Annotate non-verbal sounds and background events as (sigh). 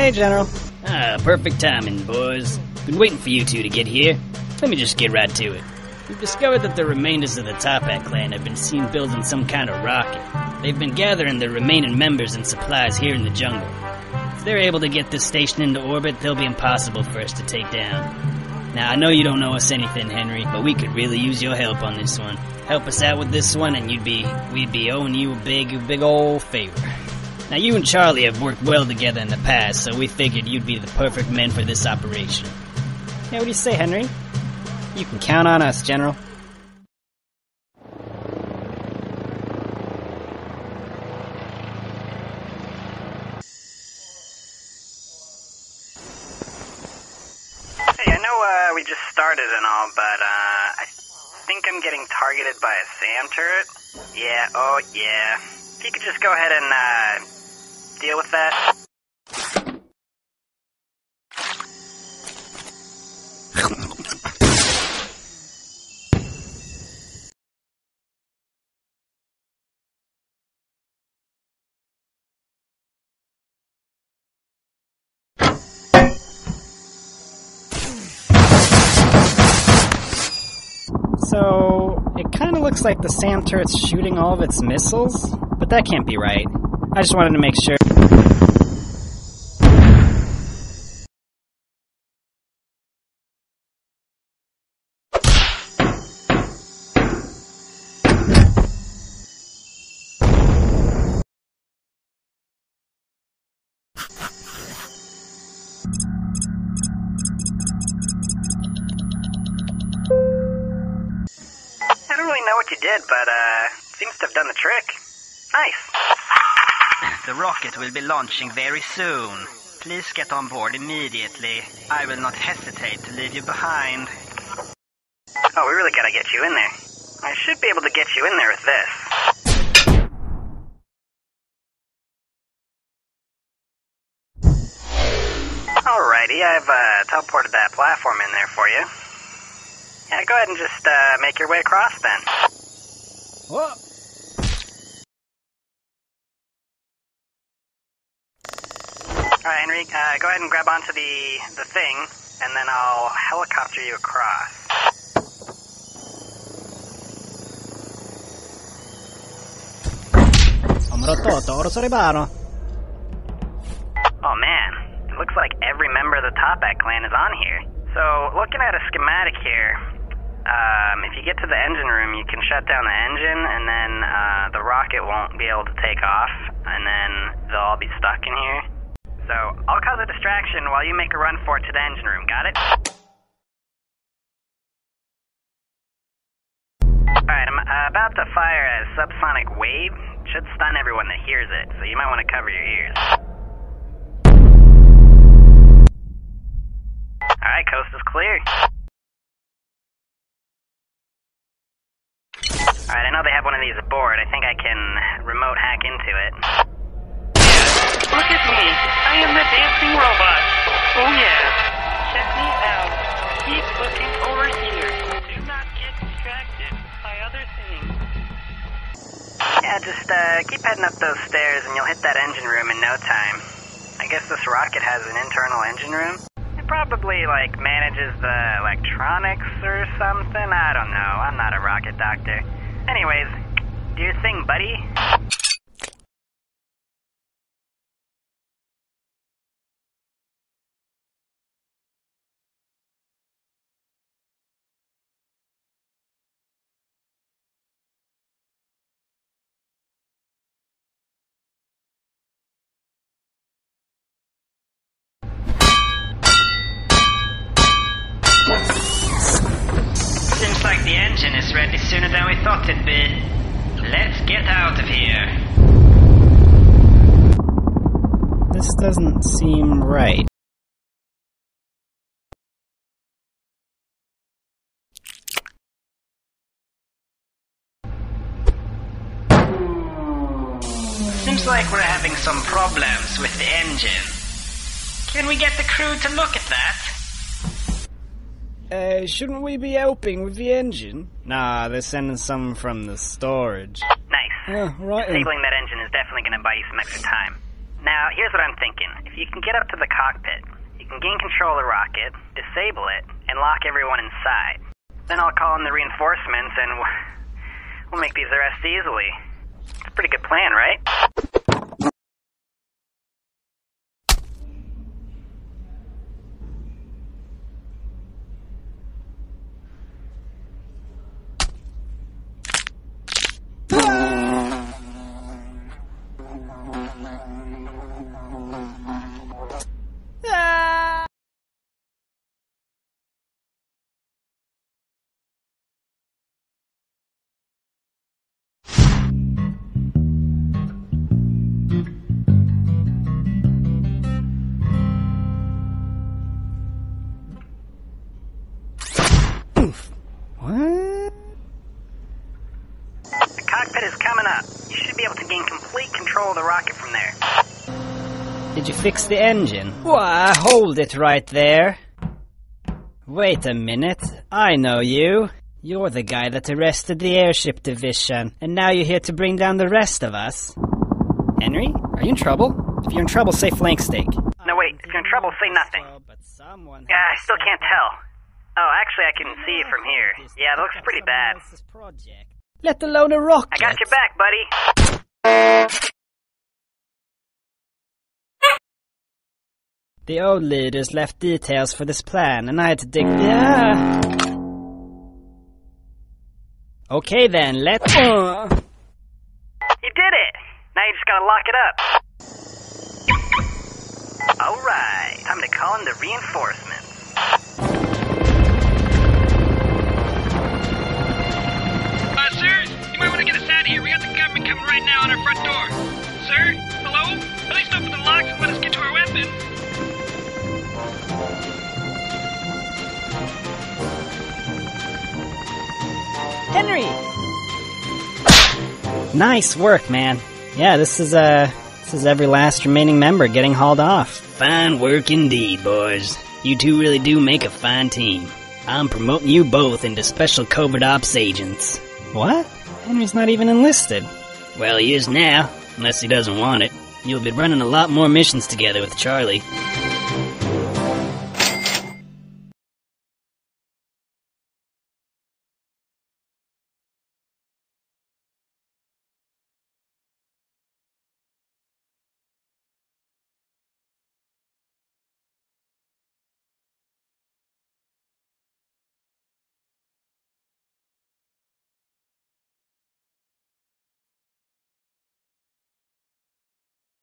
way, General. Ah, perfect timing, boys. Been waiting for you two to get here. Let me just get right to it. We've discovered that the remainders of the Toppat clan have been seen building some kind of rocket. They've been gathering the remaining members and supplies here in the jungle. If they're able to get this station into orbit, they'll be impossible for us to take down. Now, I know you don't know us anything, Henry, but we could really use your help on this one. Help us out with this one, and you'd be we'd be owing you a big, big old favor. Now, you and Charlie have worked well together in the past, so we figured you'd be the perfect men for this operation. Yeah, what do you say, Henry? You can count on us, General. Hey, I know uh, we just started and all, but uh, I think I'm getting targeted by a SAM turret. Yeah, oh yeah. If you could just go ahead and uh, deal with that. So, it kind of looks like the SAM turret's shooting all of its missiles, but that can't be right. I just wanted to make sure. Did, but uh, seems to have done the trick. Nice. (laughs) The rocket will be launching very soon. Please get on board immediately. I will not hesitate to leave you behind. Oh, we really gotta get you in there. I should be able to get you in there with this. Alrighty, I've uh, teleported that platform in there for you. Yeah, go ahead and just uh, make your way across then. Whoa! Alright, Henry, uh, go ahead and grab onto the, the thing, and then I'll helicopter you across. Sono rotto, ora sono riparo. Oh man, it looks like every member of the Toppat clan is on here. So, looking at a schematic here, um, if you get to the engine room, you can shut down the engine, and then uh, the rocket won't be able to take off, and then they'll all be stuck in here. So, I'll cause a distraction while you make a run for it to the engine room, got it? Alright, I'm uh, about to fire a subsonic wave. Should stun everyone that hears it, so you might want to cover your ears. Alright, coast is clear. Know they have one of these aboard. I think I can remote hack into it. Look at me. I am the dancing robot. Oh yeah. Check me out. Keep looking over here. Do not get distracted by other things. Yeah, just uh, keep heading up those stairs and you'll hit that engine room in no time. I guess this rocket has an internal engine room. It probably, like, manages the electronics or something. I don't know. I'm not a rocket doctor. Anyways, do your thing, buddy. Seems like the engine is ready sooner than we thought it'd be. Let's get out of here. This doesn't seem right. Seems like we're having some problems with the engine. Can we get the crew to look at that? Uh, shouldn't we be helping with the engine? Nah, they're sending some from the storage. Nice. Yeah, right. then. Disabling that engine is definitely going to buy you some extra time. Now, here's what I'm thinking. If you can get up to the cockpit, you can gain control of the rocket, disable it, and lock everyone inside. Then I'll call in the reinforcements and (laughs) we'll make these arrests easily. It's a pretty good plan, right? The cockpit is coming up. You should be able to gain complete control of the rocket from there. Did you fix the engine? Why, hold it right there. Wait a minute. I know you. You're the guy that arrested the airship division, and now you're here to bring down the rest of us. Henry, are you in trouble? If you're in trouble, say flank steak. No, wait. If you're in trouble, say nothing. Oh, but someone Yeah, I still can't tell. Oh, actually, I can see it from here. Yeah, it looks pretty bad. Let alone a rocket. I got your back, buddy. The old leaders left details for this plan, and I had to dig. Yeah. Okay then, let's. Uh. You did it! Now you just gotta lock it up. Alright, time to call in the reinforcements. Out of here. We got the government coming right now on our front door. Sir? Hello? At least open the locks and let us get to our weapons. Henry! Nice work, man. Yeah, this is, uh, this is every last remaining member getting hauled off. Fine work indeed, boys. You two really do make a fine team. I'm promoting you both into special covert ops agents. What? Henry's not even enlisted. Well, he is now, unless he doesn't want it. You'll be running a lot more missions together with Charlie.